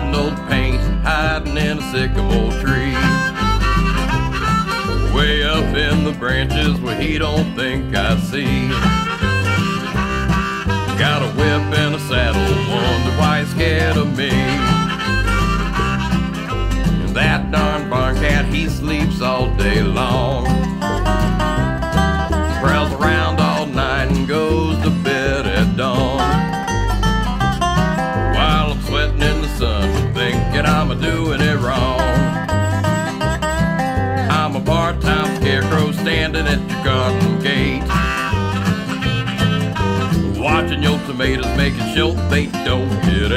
hiding old paint, hiding in a sycamore tree. Way up in the branches where he don't think I see. Part-time scarecrow standing at your garden gate. Watching your tomatoes making sure they don't get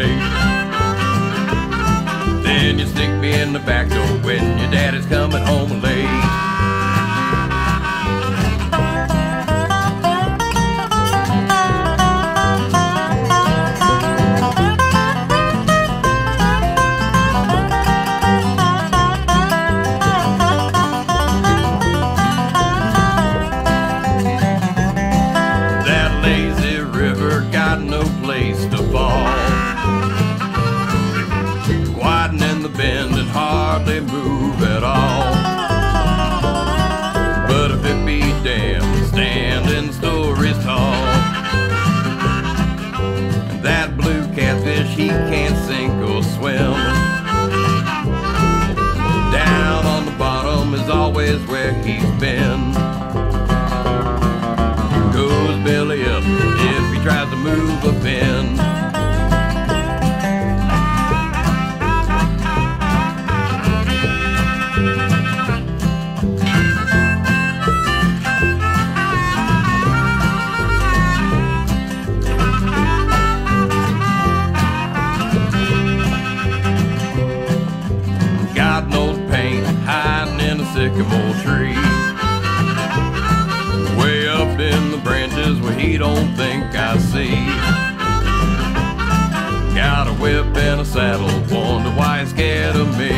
he can't sink or swim. Down on the bottom is always where he's been God knows pain hiding in a sycamore tree. Way up in the branches where he don't think I see. Got a whip and a saddle, wonder why he's scared of me.